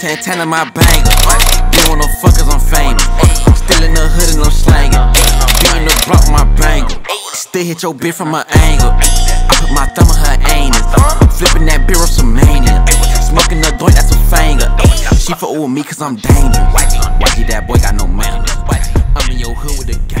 Santana my banger. You wanna fuck cause I'm famous. Still in the hood and I'm slanging. Beating the block my banger. Still hit your bitch from an angle. I put my thumb on her anus. Flipping that beer up some mania. Smoking the joint, that's a finger. She fuck with me cause I'm dangerous. Watchy, that boy got no manners. I'm in your hood with the gangsters.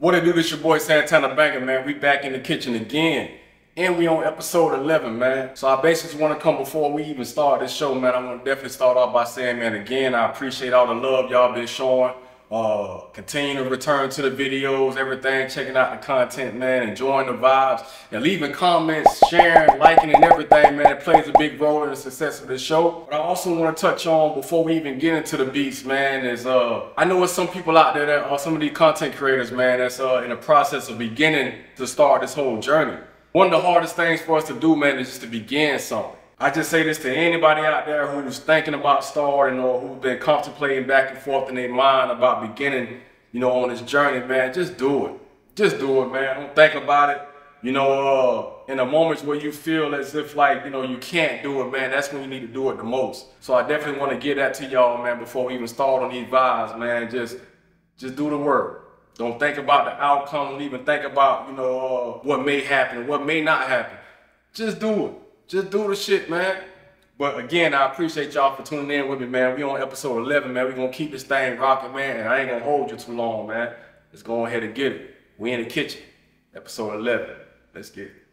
What it do? This your boy Santana Banga, man. We back in the kitchen again. And we on episode 11, man. So I basically want to come before we even start this show, man. I want to definitely start off by saying, man, again, I appreciate all the love y'all been showing. Uh, continue to return to the videos, everything, checking out the content, man, enjoying the vibes, and leaving comments, sharing, liking, and everything, man. It plays a big role in the success of the show. But I also want to touch on before we even get into the beats, man. Is uh, I know there's some people out there that are some of these content creators, man, that's uh in the process of beginning to start this whole journey. One of the hardest things for us to do, man, is just to begin something. I just say this to anybody out there who's thinking about starting or who's been contemplating back and forth in their mind about beginning, you know, on this journey, man. Just do it. Just do it, man. Don't think about it. You know, uh, in the moments where you feel as if like, you know, you can't do it, man, that's when you need to do it the most. So I definitely want to give that to y'all, man, before we even start on these vibes, man. Just just do the work. Don't think about the outcome. Don't even think about, you know, uh, what may happen, what may not happen. Just do it. Just do the shit, man. But again, I appreciate y'all for tuning in with me, man. We on episode 11, man. We gonna keep this thing rocking, man. And I ain't gonna hold you too long, man. Let's go ahead and get it. We in the kitchen. Episode 11. Let's get it.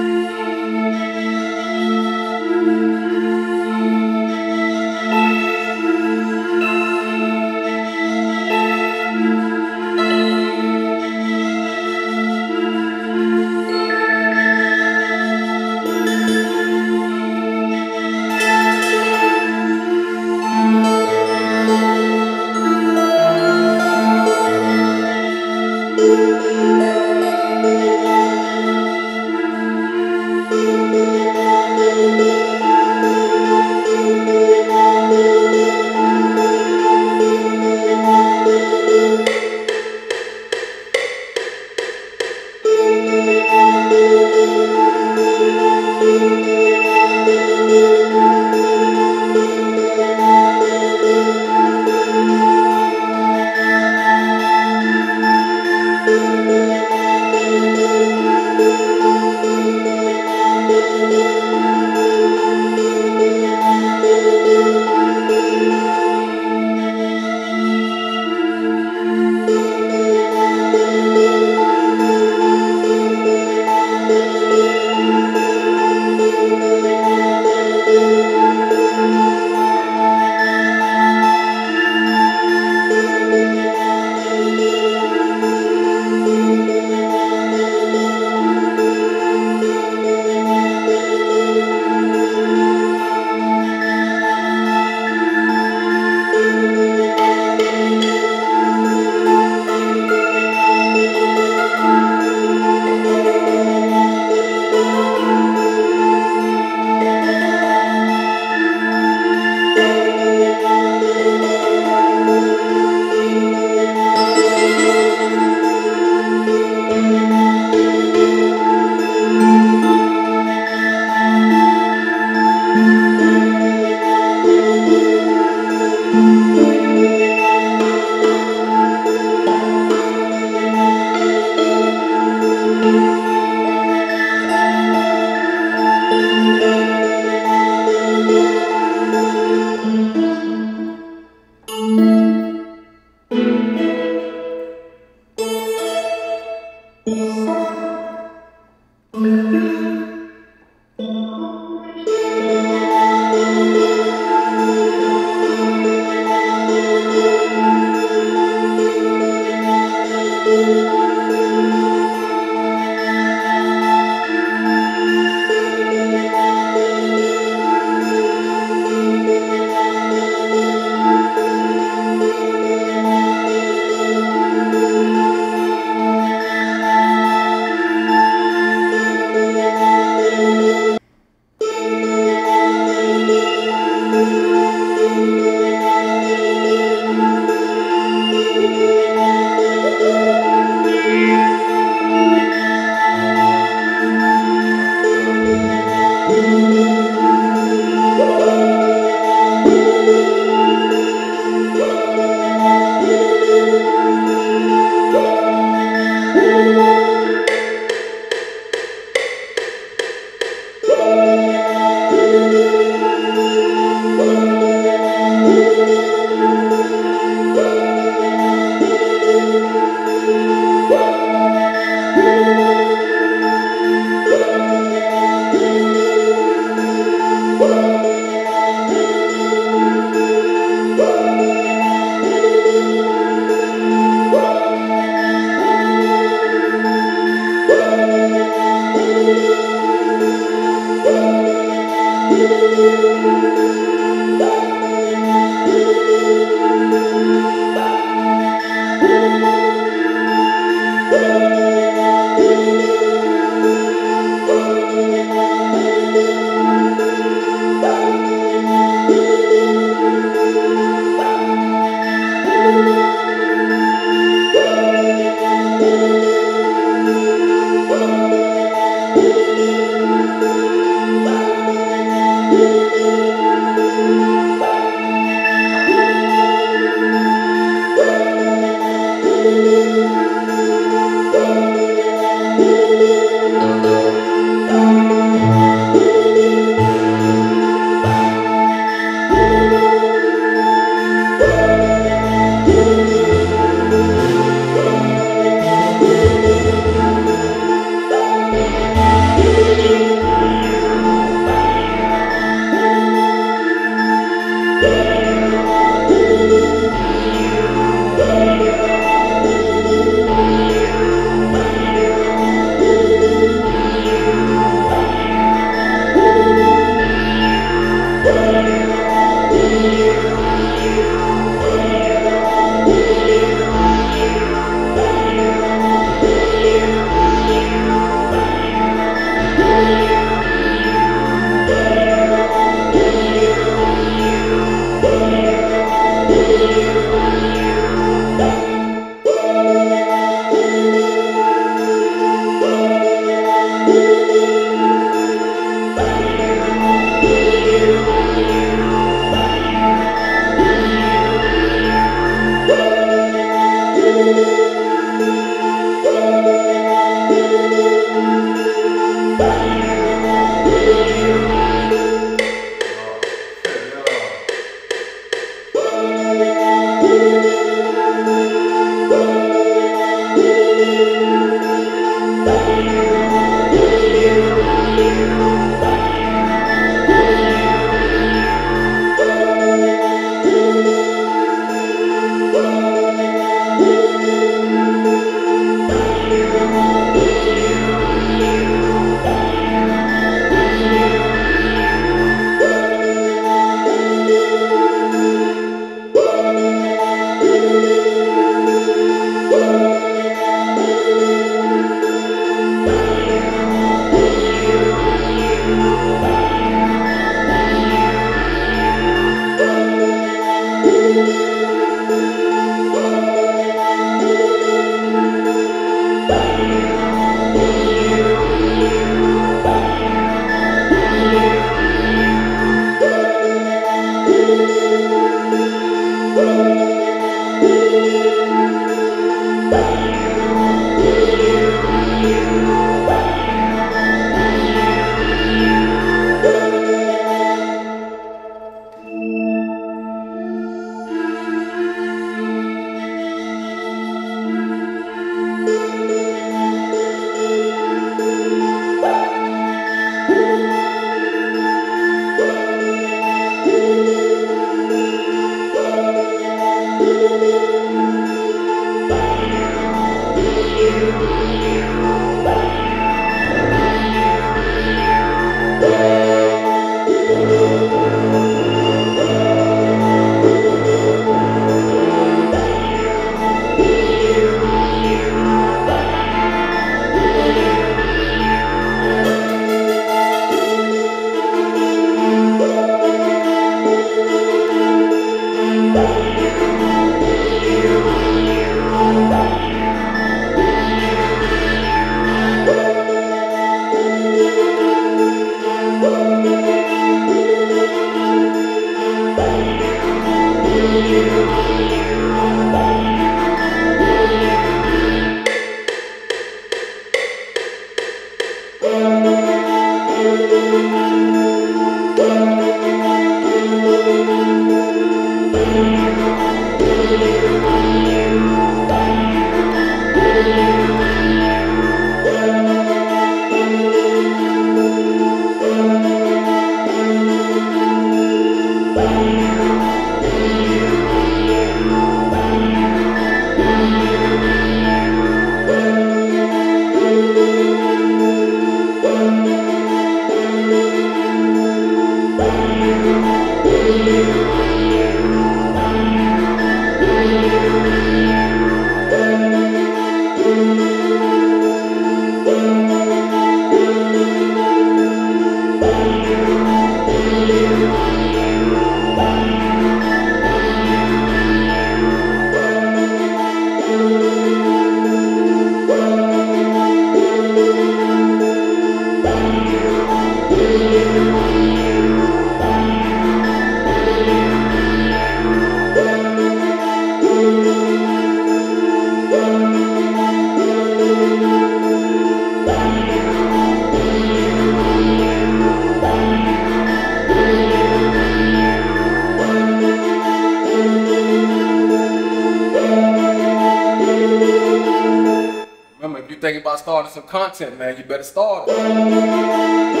Starting some content, man, you better start it.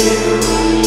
you.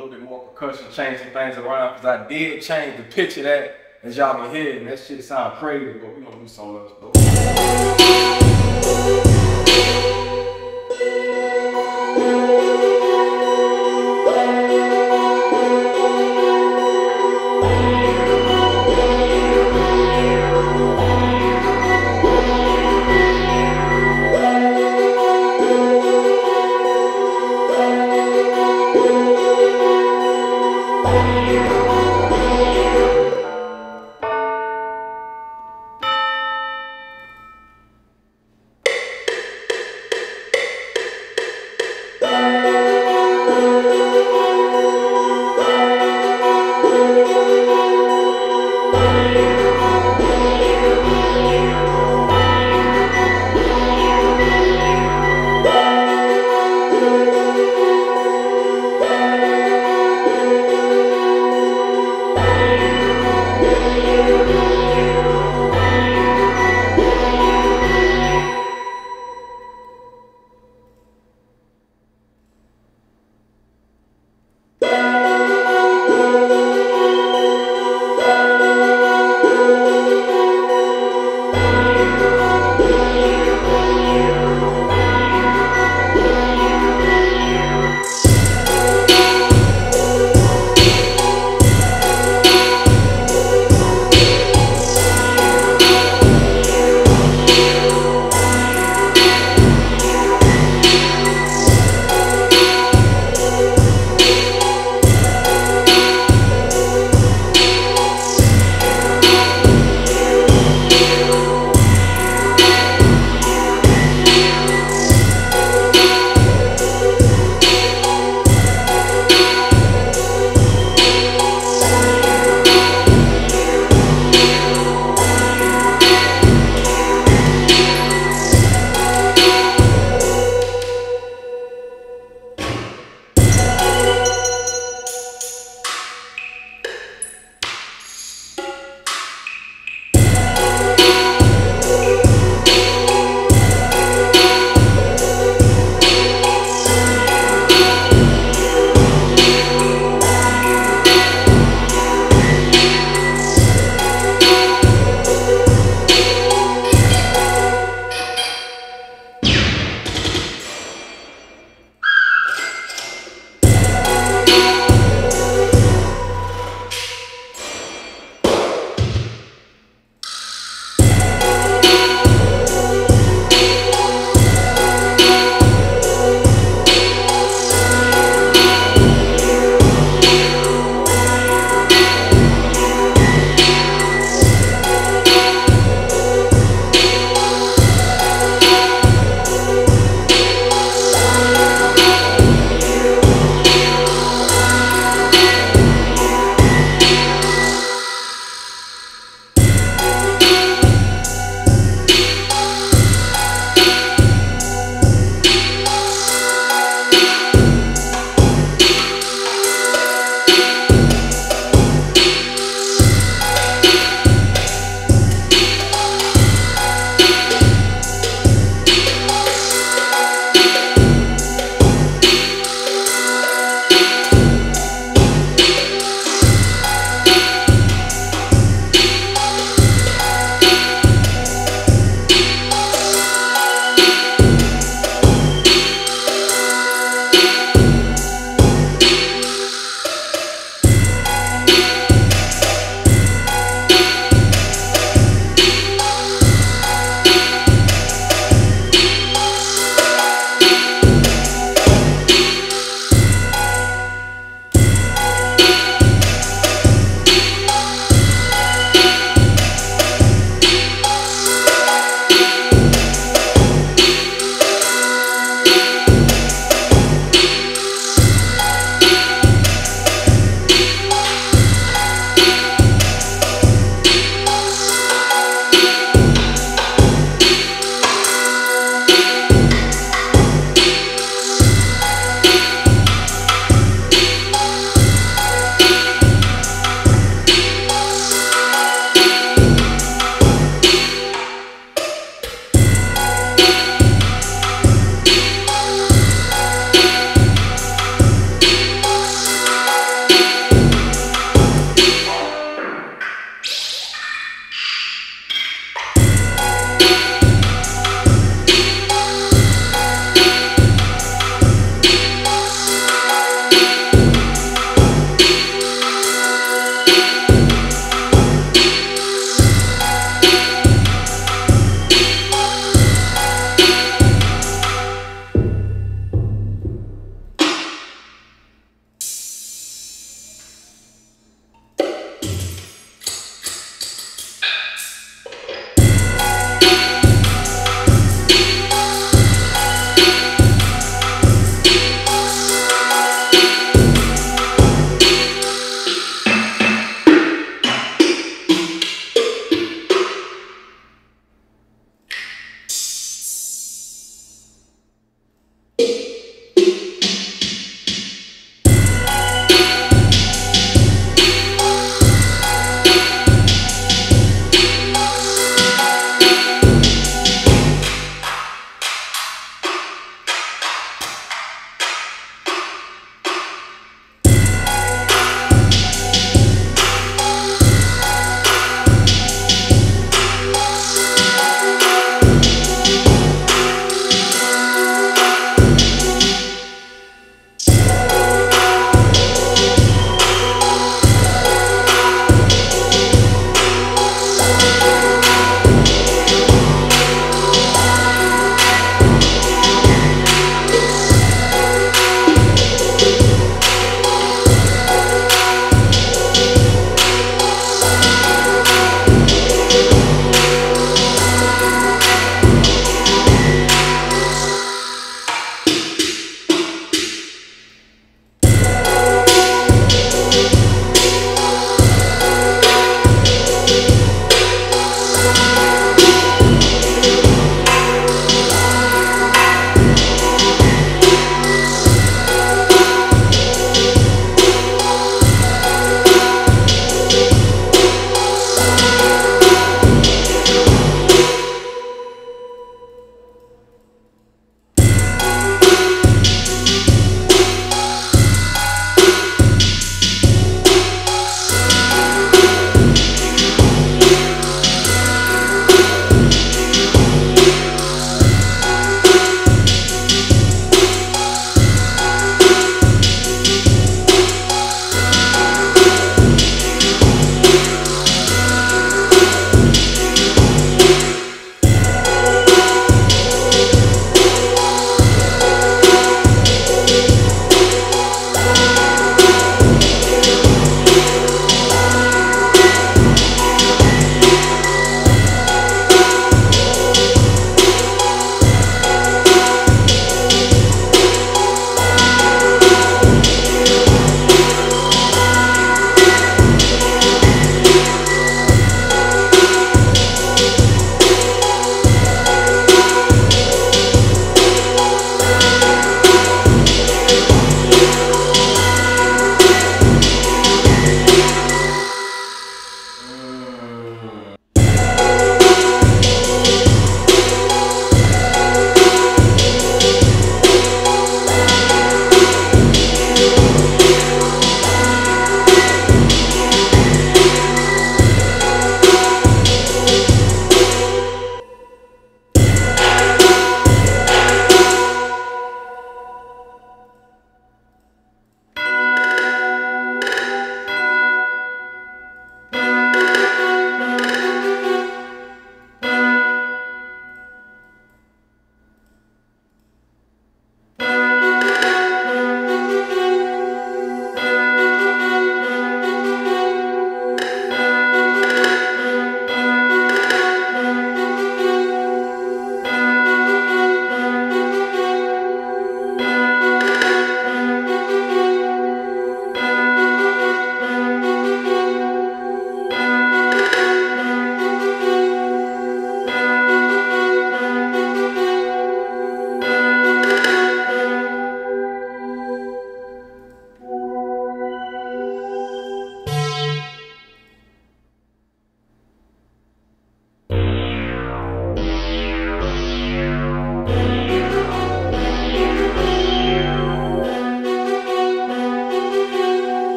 Little bit more percussion, change some things around, because I did change the pitch of that, as y'all can hear, and that shit sound crazy, but we gonna do something else.